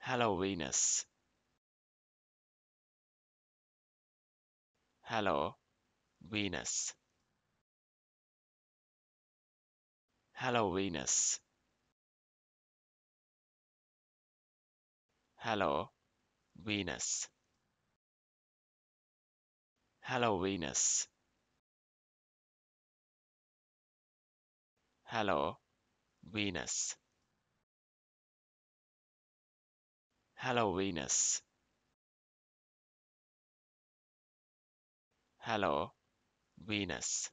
Hello Venus. Hello Venus. Hello Venus. Hello Venus. Hello Venus. Hello Venus. Hello Venus. Hello Venus.